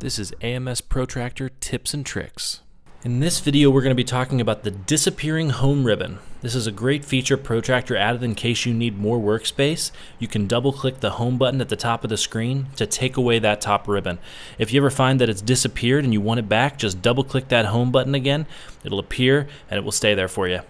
This is AMS Protractor tips and tricks. In this video, we're going to be talking about the disappearing home ribbon. This is a great feature Protractor added in case you need more workspace. You can double click the home button at the top of the screen to take away that top ribbon. If you ever find that it's disappeared and you want it back, just double click that home button again. It'll appear and it will stay there for you.